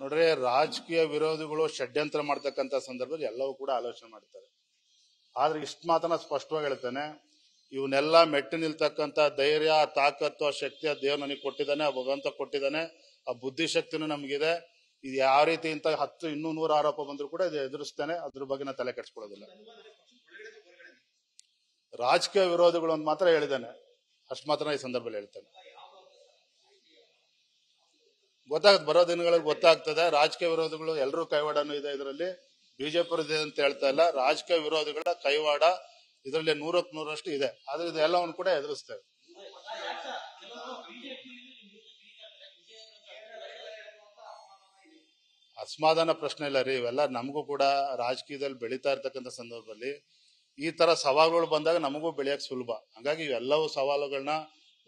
ನೋಡ್ರಿ ರಾಜಕೀಯ ವಿರೋಧಿಗಳು ಷಡ್ಯಂತ್ರ ಮಾಡ್ತಕ್ಕಂಥ ಸಂದರ್ಭದಲ್ಲಿ ಎಲ್ಲವೂ ಕೂಡ ಆಲೋಚನೆ ಮಾಡ್ತಾರೆ. ಆದ್ರೆ ಇಷ್ಟು ಮಾತನ್ನ ಸ್ಪಷ್ಟವಾಗಿ ಹೇಳ್ತಾನೆ, ಇವನ್ನೆಲ್ಲ ಮೆಟ್ಟಿ ನಿಲ್ತಕ್ಕಂಥ ಧೈರ್ಯ, ತಾಕತ್ತು ಆ ಶಕ್ತಿ, ಆ ದೇವ್ರು ನನಗೆ ಕೊಟ್ಟಿದ್ದಾನೆ, ಆ ಭಗವಂತ ಕೊಟ್ಟಿದ್ದಾನೆ, ಆ ಬುದ್ಧಿಶಕ್ತಿನೂ ನಮಗಿದೆ. ಇದು ಯಾವ ರೀತಿ ಇಂತ ಹತ್ತು, ಇನ್ನೂ ನೂರ ಆರೋಪ ಬಂದ್ರು ಕೂಡ ಇದು ಎದುರಿಸ್ತಾನೆ, ಅದ್ರ ಬಗ್ಗೆ ತಲೆ ಕೆಡ್ಸ್ಕೊಳ್ಳೋದಿಲ್ಲ. ರಾಜಕೀಯ ವಿರೋಧಿಗಳು ಅಂತ ಮಾತ್ರ ಹೇಳಿದ್ದಾನೆ. ಅಷ್ಟು ಮಾತ್ರ ಈ ಸಂದರ್ಭದಲ್ಲಿ ಹೇಳ್ತಾನೆ. ಗೊತ್ತಾಗುತ್ತೆ, ಬರೋ ದಿನಗಳಲ್ಲಿ ಗೊತ್ತಾಗ್ತದೆ. ರಾಜಕೀಯ ವಿರೋಧಿಗಳು ಎಲ್ಲರೂ ಕೈವಾಡನೂ ಇದೆ ಇದರಲ್ಲಿ. ಬಿಜೆಪಿ ಅಂತ ಹೇಳ್ತಾ ಇಲ್ಲ. ರಾಜಕೀಯ ವಿರೋಧಿಗಳ ಕೈವಾಡ ಇದರಲ್ಲಿ ನೂರಕ್ ನೂರಷ್ಟು ಇದೆ. ಆದ್ರೆ ಇದೆಲ್ಲವನ್ನು ಕೂಡ ಎದುರಿಸ್ತೇವೆ. ಅಸಮಾಧಾನ ಪ್ರಶ್ನೆ ಇಲ್ಲ ರೀ. ಇವೆಲ್ಲ ನಮಗೂ ಕೂಡ ರಾಜಕೀಯದಲ್ಲಿ ಬೆಳೀತಾ ಇರ್ತಕ್ಕಂಥ ಸಂದರ್ಭದಲ್ಲಿ ಈ ತರ ಸವಾಲುಗಳು ಬಂದಾಗ ನಮಗೂ ಬೆಳೆಯಕ್ಕೆ ಸುಲಭ. ಹಂಗಾಗಿ ಇವೆಲ್ಲವೂ ಸವಾಲುಗಳನ್ನ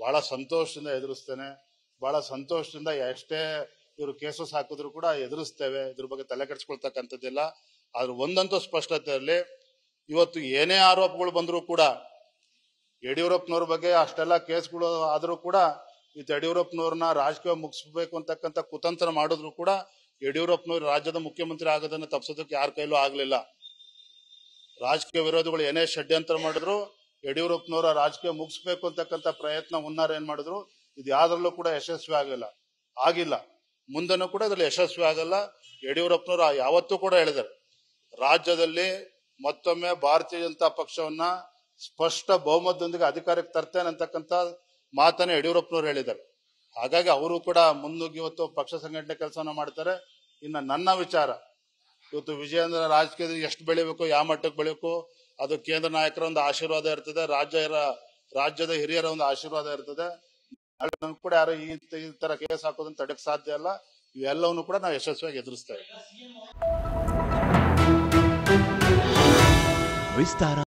ಬಹಳ ಸಂತೋಷದಿಂದ ಎದುರಿಸ್ತೇನೆ. ಬಹಳ ಸಂತೋಷದಿಂದ ಎಷ್ಟೇ ಇವರು ಕೇಸಸ್ ಹಾಕಿದ್ರು ಕೂಡ ಎದುರಿಸ್ತೇವೆ. ಇದ್ರ ಬಗ್ಗೆ ತಲೆ ಕೆಡ್ಸ್ಕೊಳ್ತಕ್ಕಂಥದ್ದಿಲ್ಲ. ಆದ್ರೆ ಒಂದಂತೂ ಸ್ಪಷ್ಟತೆಯಲ್ಲಿ ಇವತ್ತು ಏನೇ ಆರೋಪಗಳು ಬಂದರೂ ಕೂಡ ಯಡಿಯೂರಪ್ಪನವ್ರ ಬಗ್ಗೆ ಅಷ್ಟೆಲ್ಲ ಕೇಸ್ಗಳು ಆದರೂ ಕೂಡ ಇದು ಯಡಿಯೂರಪ್ಪನವ್ರನ್ನ ರಾಜಕೀಯ ಮುಗಿಸ್ಬೇಕು ಅಂತಕ್ಕಂಥ ಕುತಂತ್ರ ಮಾಡಿದ್ರು ಕೂಡ ಯಡಿಯೂರಪ್ಪನವ್ರು ರಾಜ್ಯದ ಮುಖ್ಯಮಂತ್ರಿ ಆಗೋದನ್ನ ತಪ್ಪಿಸೋದಕ್ಕೆ ಯಾರ ಕೈಲೂ ಆಗಲಿಲ್ಲ. ರಾಜಕೀಯ ವಿರೋಧಿಗಳು ಏನೇ ಷಡ್ಯಂತ್ರ ಮಾಡಿದ್ರು ಯಡಿಯೂರಪ್ಪನವರ ರಾಜಕೀಯ ಮುಗಿಸ್ಬೇಕು ಅಂತಕ್ಕಂಥ ಪ್ರಯತ್ನ ಹುನ್ನಾರ ಏನ್ ಮಾಡಿದ್ರು ಇದು ಯಾವ್ದ್ರಲ್ಲೂ ಕೂಡ ಯಶಸ್ವಿ ಆಗಲಿಲ್ಲ. ಆಗಿಲ್ಲ. ಮುಂದನೂ ಕೂಡ ಇದರಲ್ಲಿ ಯಶಸ್ವಿ ಆಗಲ್ಲ. ಯಡಿಯೂರಪ್ಪನವರು ಯಾವತ್ತೂ ಕೂಡ ಹೇಳಿದರು ರಾಜ್ಯದಲ್ಲಿ ಮತ್ತೊಮ್ಮೆ ಭಾರತೀಯ ಜನತಾ ಪಕ್ಷವನ್ನ ಸ್ಪಷ್ಟ ಬಹುಮತದೊಂದಿಗೆ ಅಧಿಕಾರಕ್ಕೆ ತರ್ತೇನೆ ಅಂತಕ್ಕಂಥ ಮಾತನ್ನ ಯಡಿಯೂರಪ್ಪನವರು ಹೇಳಿದ್ದಾರೆ. ಹಾಗಾಗಿ ಅವರು ಕೂಡ ಮುನ್ನುಗ್ಗಿ ಇವತ್ತು ಪಕ್ಷ ಸಂಘಟನೆ ಕೆಲಸವನ್ನ ಮಾಡ್ತಾರೆ. ಇನ್ನ ನನ್ನ ವಿಚಾರ, ಇವತ್ತು ವಿಜಯೇಂದ್ರ ರಾಜಕೀಯದಲ್ಲಿ ಎಷ್ಟು ಬೆಳಿಬೇಕು, ಯಾವ ಮಟ್ಟಕ್ಕೆ ಬೆಳಿಬೇಕು, ಅದು ಕೇಂದ್ರ ನಾಯಕರ ಒಂದು ಆಶೀರ್ವಾದ ಇರ್ತದೆ ರಾಜ್ಯ ರಾಜ್ಯದ ಹಿರಿಯರ ಒಂದು ಆಶೀರ್ವಾದ ಇರ್ತದೆ. ನಮ್ಗ್ ಕೂಡ ಯಾರೋ ಈ ತರ ಕೇಸ್ ಹಾಕೋದನ್ನ ತಡೆಯಕ್ ಸಾಧ್ಯ ಅಲ್ಲ ಇವೆಲ್ಲವನ್ನು ಕೂಡ ನಾವು ಯಶಸ್ವಿಯಾಗಿ ಎದುರಿಸ್ತೇವೆ ವಿಸ್ತಾರ